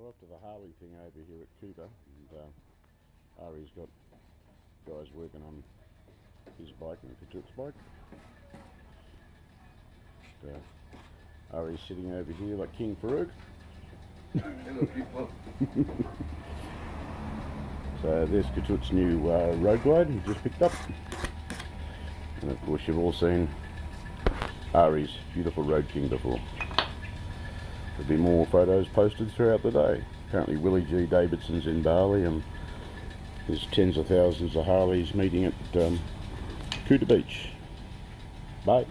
We're up to the Harley thing over here at Cooper, and uh, Ari's got guys working on his bike and Kajut's bike. And, uh, Ari's sitting over here like King Farouk. Hello, people. So there's Kajut's new uh, road glide he just picked up. And of course you've all seen Ari's beautiful Road King before. There'll be more photos posted throughout the day. Apparently Willie G Davidson's in Bali and there's tens of thousands of Harleys meeting at um, Kuta Beach. Bye.